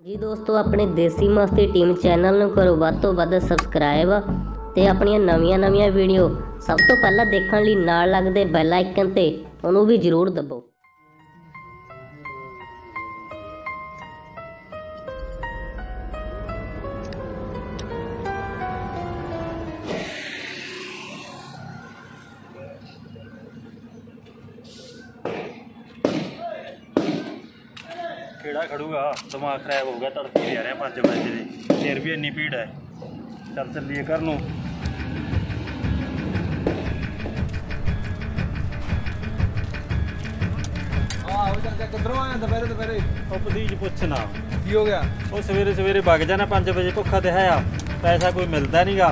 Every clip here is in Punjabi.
ਜੀ ਦੋਸਤੋ, ਆਪਣੇ ਦੇਸੀ ਮਸਤੀ ਟੀਮ ਚੈਨਲ ਨੂੰ ਕਰੋ ਵੱਧ ਤੋਂ ਵੱਧ ਸਬਸਕ੍ਰਾਈਬ ਤੇ ਆਪਣੀਆਂ ਨਵੀਆਂ-ਨਵੀਆਂ ਵੀਡੀਓ ਸਭ ਤੋਂ ਪਹਿਲਾਂ ਦੇਖਣ ਲਈ ਨਾਲ ਲੱਗਦੇ ਬੈਲ ਆਈਕਨ ਤੇ ਉਹਨੂੰ ਵੀ ਜ਼ਰੂਰ ਦਬਾਓ। ਕਿਹੜਾ ਖੜੂਗਾ? ਦਿਮਾਗ ਖਰਾਬ ਹੋ ਗਿਆ ਤੜਕੇ ਜਾ ਰਿਹਾ 5 ਵਜੇ ਦੇ। ਫਿਰ ਵੀ ਇੰਨੀ ਭੀੜ ਹੈ। ਚੱਲ ਚੱਲੀਏ ਘਰ ਨੂੰ। ਆਹ ਉਹ ਚਾਚਾ ਕਿੱਧਰੋਂ ਆਇਆ ਦੁਪਹਿਰੇ ਦੁਪਹਿਰੇ? ਉਹ ਭਤੀਜ ਪੁੱਛਣਾ ਕੀ ਹੋ ਗਿਆ? ਉਹ ਸਵੇਰੇ ਸਵੇਰੇ ਵਗ ਜਾਣਾ 5 ਵਜੇ ਭੁੱਖਾ ਤੇ ਹੈ ਆ। ਪੈਸਾ ਕੋਈ ਮਿਲਦਾ ਨਹੀਂਗਾ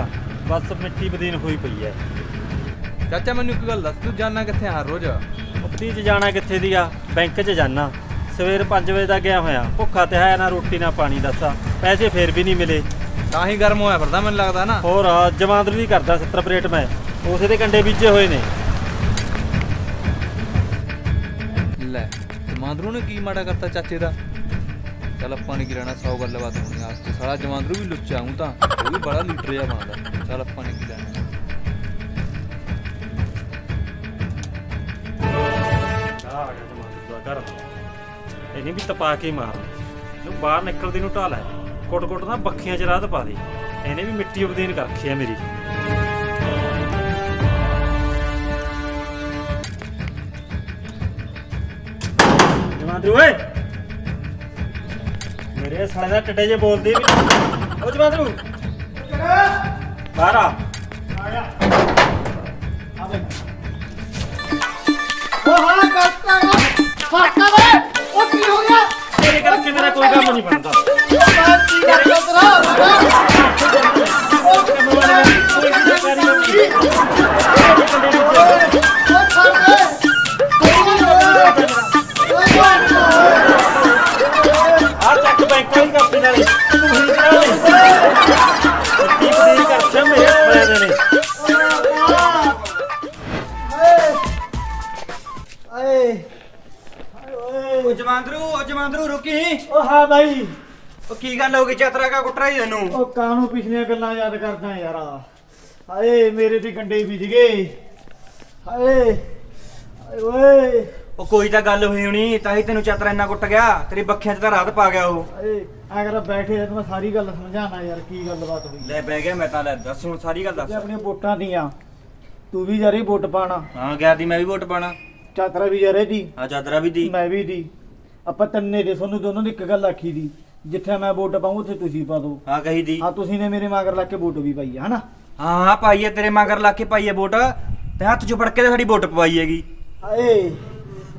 ਬਸ ਮਿੱਟੀ ਬਦੀਨ ਹੋਈ ਪਈ ਹੈ। ਚਾਚਾ ਮੈਨੂੰ ਇੱਕ ਗੱਲ ਦੱਸ ਤੂੰ ਜਾਣਾ ਕਿੱਥੇ ਹਰ ਰੋਜ਼? ਭਤੀਜ ਜਾਣਾ ਕਿੱਥੇ ਦੀ ਆ ਬੈਂਕ 'ਚ ਜਾਣਾ। ਸਵੇਰ 5 ਵਜੇ ਦਾ ਗਿਆ ਹੋਇਆ। ਭੁੱਖਾ ਤੇ ਹੈ ਨਾ ਰੋਟੀ ਨਾ ਪਾਣੀ ਦੱਸਾ। ਪੈਸੇ ਫੇਰ ਵੀ ਨਹੀਂ ਮਿਲੇ। ਤਾਂ ਹੀ ਗਰਮ ਹੋਇਆ ਫਿਰਦਾ ਮੈਨੂੰ ਲੱਗਦਾ ਨਾ। ਹੋਰ ਜਮਾਂਦਰੂ ਵੀ ਕਰਦਾ 70 ਪਲੇਟ ਮੈਂ। ਉਸੇ ਦੇ ਕੰਡੇ ਬੀਜੇ ਹੋਏ ਨੇ। ਲੈ ਜਮਾਂਦਰੂ ਨੇ ਕੀ ਮਾੜਾ ਕਰਤਾ ਚਾਚੇ ਦਾ? ਚੱਲ ਆਪਾਂ ਨੇ ਕੀ ਲੈਣਾ 100 ਗੱਲਬਾਤ ਹੋਣੀ ਆ। ਤੇ ਸਾਲਾ ਜਮਾਂਦਰੂ ਵੀ ਲੁੱਚਾ ਹੂੰ ਤਾਂ ਉਹ ਵੀ ਬੜਾ ਲੀਟਰ ਜਿਹਾ ਬਣਦਾ ਚੱਲ ਆਪਾਂ ਨੇ ਕੀ ਲੈਣਾ ਆ ਗਿਆ ਜਮਾਂਦਰੂ ਦਾ ਘਰ। ਇਹਨੇ ਵੀ ਤਪਾ ਕੇ ਮਾਰ ਨੂੰ ਬਾਹਰ ਨਿਕਲਦੀ ਨੂੰ ਢਾਲ ਹੈ ਕੁੱਟ ਕੁੱਟ ਨਾ ਬੱਖੀਆਂ 'ਚ ਪਾ ਦੇ। ਇਹਨੇ ਵੀ ਮਿੱਟੀ ਉਬਦੀਨ ਕਰ ਰੱਖੀ ਹੈ ਮੇਰੀ। ਜਮਾਂਦਰੂ ਓਏ! ਮੇਰੇ ਸਾਲੇ ਦਾ ਟੱਡੇ ਜੇ ਬੋਲਦੇ ਵੀ। ਓ ਜਮਾਂਦਰੂ ਬਾਹਰ ਆ। ਨਹੀਂ ਬਣਦਾ ਆ ਚੱਕ ਬੈਂਕਾਂ ਦੀ ਕਾਪੀ ਨਾਲੇ ਤੂੰ ਹੀ ਕਰਾ ਲੈ ਕੀ ਬਦੀ ਕਰਛਾ ਮੇਰੇ ਮੈਂ ਨੇ ਉਹ ਜਮਾਂਦਰੂ ਉਹ ਜਮਾਂਦਰੂ ਰੁਕੀ। ਉਹ ਹਾਂ ਬਾਈ। ਉਹ ਕੀ ਗੱਲ ਹੋ ਗਈ? ਚਤਰਾ ਕਾ ਕੁੱਟਰਾ ਹੀ ਤੈਨੂੰ? ਉਹ ਕਾਹਨੂੰ ਪਿਛਲੀਆਂ ਗੱਲਾਂ ਯਾਦ ਕਰਦਾ ਯਾਰ? ਹਾਏ ਮੇਰੇ ਤੇ ਕੰਡੇ ਬੀਜ ਗਏ। ਹਾਏ ਹਾਏ ਓਏ। ਉਹ ਕੋਈ ਤਾਂ ਗੱਲ ਹੋਈ ਹੋਣੀ ਤਾਂ ਹੀ ਤੈਨੂੰ ਚਤਰਾ ਇੰਨਾ ਕੁੱਟ ਗਿਆ। ਤੇਰੀ ਬੱਖੀਆਂ 'ਚ ਤਾਂ ਰਾਤ ਪਾ ਗਿਆ ਉਹ। ਹਾਏ ਅਗਰ ਬੈਠੇ ਤਾਂ ਮੈਂ ਸਾਰੀ ਗੱਲ ਸਮਝਾਣਾ ਯਾਰ ਕੀ ਗੱਲਬਾਤ ਹੋਈ। ਲੈ ਬਹਿ ਗਿਆ ਮੈਂ ਤਾਂ ਲੈ ਦੱਸ ਹੁਣ ਸਾਰੀ ਗੱਲ ਤੇ ਦੱਸ ਆਪਣੀਆਂ ਵੋਟਾਂ ਦੀਆਂ। ਤੂੰ ਵੀ ਯਾਰੀ ਵੋਟ ਪਾਣਾ। ਹਾਂ ਗਿਆ ਦੀ ਮੈਂ ਵੀ ਵੋਟ ਪਾਣਾ। ਚਾਤਰਾ ਵੀ ਯਾਰੇ ਦੀ ਆ ਚਤਰਾ ਵੀ ਦੀ। ਮੈਂ ਵੀ ਦੀ। ਆਪਾਂ ਤੰਨੇ ਦੇ ਤੁਹਾਨੂੰ ਦੋਨੋਂ ਦੀ ਇੱਕ ਗੱਲ ਆਖੀ ਦੀ ਜਿੱਥੇ ਮੈਂ ਵੋਟ ਪਾਉਂ ਉੱਥੇ ਤੁਸੀਂ ਪਾ ਦਿਓ। ਹਾਂ ਕਹੀ ਦੀ। ਹਾਂ ਤੁਸੀਂ ਨੇ ਮੇਰੇ ਮਗਰ ਲੱਗ ਕੇ ਵੋਟ ਵੀ ਪਾਈ ਹੈ ਹਨਾ? ਹਾਂ ਹਾਂ ਪਾਈਏ ਤੇਰੇ ਮਗਰ ਲਾ ਕੇ ਪਾਈਏ ਵੋਟ। ਤੇ ਹੱਥ 'ਚ ਫੜ ਕੇ ਤੇ ਸਾਡੀ ਵੋਟ ਪਵਾਈ ਹੈਗੀ। ਹਾਏ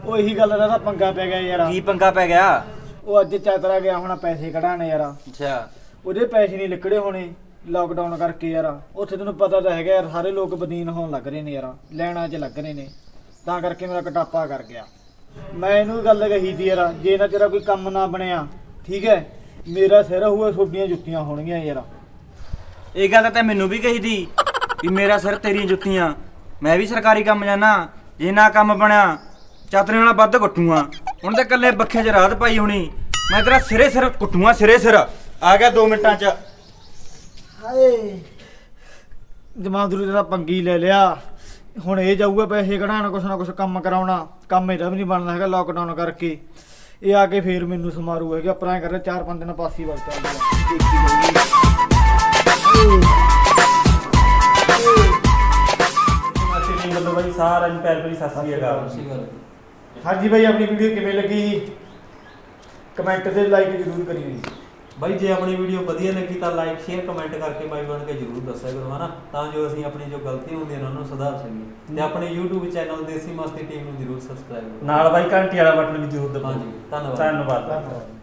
ਉਹ ਇਹੀ ਗੱਲ ਦਾ ਤਾਂ ਪੰਗਾ ਪੈ ਗਿਆ ਯਾਰ। ਕੀ ਪੰਗਾ ਪੈ ਗਿਆ? ਉਹ ਅੱਜ ਚਾਤਰਾ ਗਿਆ ਹੋਣਾ ਪੈਸੇ ਕਢਾਣੇ ਯਾਰ। ਅੱਛਾ। ਉਹਦੇ ਪੈਸੇ ਨਹੀਂ ਲਿਕੜੇ ਹੋਣੇ ਲਾਕਡਾਊਨ ਕਰਕੇ ਯਾਰ। ਉੱਥੇ ਤੈਨੂੰ ਪਤਾ ਤਾਂ ਹੈਗਾ ਯਾਰ ਸਾਰੇ ਲੋਕ ਬਦੀਨ ਹੋਣ ਲੱਗ ਰਹੇ ਨੇ ਯਾਰ ਲੈਣਾ 'ਚ ਲੱਗ ਰਹੇ ਨੇ। ਤਾਂ ਕਰਕੇ ਮੇਰਾ ਕਟਾਪਾ ਕਰ ਗਿਆ। ਮੈਂ ਇਹਨੂੰ ਗੱਲ ਕਹੀ ਤੀ ਯਾਰ ਜੇ ਨਾ ਤੇਰਾ ਕੋਈ ਕੰਮ ਨਾ ਬਣਿਆ ਠੀਕ ਹੈ? ਮੇਰਾ ਸਿਰ ਹੋਊਗਾ ਛੋਟੀਆਂ ਜੁੱਤੀਆਂ ਹੋਣਗੀਆਂ ਯਾਰ। ਇਹ ਗੱਲ ਤਾਂ ਮੈਨੂੰ ਵੀ ਕਹੀ ਦੀ ਵੀ ਮੇਰਾ ਸਿਰ ਤੇਰੀਆਂ ਜੁੱਤੀਆਂ। ਮੈਂ ਵੀ ਸਰਕਾਰੀ ਕੰਮ ਜਾਣਾ ਜੇ ਨਾ ਕੰਮ ਬਣਿਆ ਚਾਤਰੇ ਨਾਲ ਵੱਧ ਕੁੱਟੂਆਂ ਹੁਣ ਤਾਂ ਇਕੱਲੇ ਬੱਖੇ 'ਚ ਰਾਤ ਪਾਈ ਹੋਣੀ ਮੈਂ ਤੇਰਾ ਸਿਰੇ ਸਿਰ ਕੁੱਟੂਆਂ ਸਿਰੇ ਸਿਰ। ਆ ਗਿਆ 2 ਮਿੰਟਾਂ 'ਚ। ਹਾਏ। ਜਮਾਂਦਰੂ ਦਾ ਪੰਗੀ ਲੈ ਲਿਆ। ਹੁਣ ਇਹ ਜਾਊਗਾ ਪੈਸੇ ਕਢਾਉਣ ਕੁਛ ਨਾ ਕੁਛ ਕੰਮ ਕਰਾਉਣਾ ਕੰਮ ਇਹਦਾ ਵੀ ਨਹੀਂ ਬਣਦਾ ਹੈਗਾ ਲਾਕਡਾਊਨ ਕਰਕੇ। ਇਹ ਆ ਕੇ ਫੇਰ ਮੈਨੂੰ ਸਮਾਰੂ ਹੈਗਾ ਪਰਾਂ ਕਰ ਰਿਹਾ ਚਾਰ ਪੰਜ ਦਿਨ ਪਾਸੀ ਵੱਲ ਚੱਲਦਾ ਦੇਖੀ ਮਤਲਬ ਬਾਈ ਸਾਰਿਆਂ ਨੂੰ ਪੈਰ ਪੈਰੀ ਸਤਿ ਸ੍ਰੀ ਅਕਾਲ। ਹਾਂਜੀ ਭਾਈ ਆਪਣੀ ਵੀਡੀਓ ਕਿਵੇਂ ਲੱਗੀ? ਕਮੈਂਟ ਤੇ ਲਾਈਕ ਜ਼ਰੂਰ ਕਰਿਓ ਜੀ। ਬਾਈ ਜੇ ਆਪਣੀ ਵੀਡੀਓ ਵਧੀਆ ਲੱਗੀ ਤਾਂ ਲਾਈਕ ਸ਼ੇਅਰ ਕਮੈਂਟ ਕਰਕੇ ਬਾਈ ਬਣ ਕੇ ਜਰੂਰ ਦੱਸਿਆ ਕਰੋ ਹਨਾ? ਤਾਂ ਜੋ ਅਸੀਂ ਆਪਣੀ ਜੋ ਗਲਤੀਆਂ ਹੁੰਦੀਆਂ ਨੇ ਉਹਨਾਂ ਨੂੰ ਸੁਧਾਰ ਸਕੀਏ। ਤੇ ਆਪਣੇ YouTube ਚੈਨਲ ਦੇਸੀ ਮਸਤੀ ਟੀਮ ਨੂੰ ਜਰੂਰ ਸਬਸਕ੍ਰਾਈਬ ਕਰੋ। ਨਾਲ ਬਾਈ ਘੰਟੀ ਵਾਲਾ ਬਟਨ ਵੀ ਜ਼ਰੂਰ ਦਬਾਓ। ਹਾਂਜੀ ਧੰਨਵਾਦ। ਧੰਨਵਾਦ।